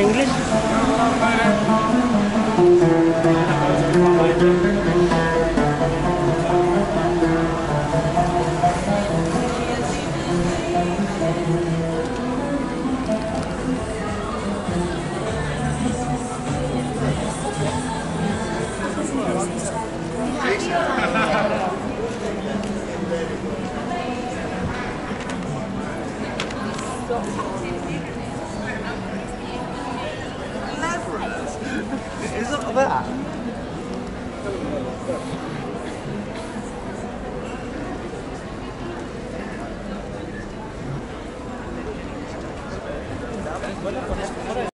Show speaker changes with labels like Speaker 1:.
Speaker 1: English?
Speaker 2: Is it haverá.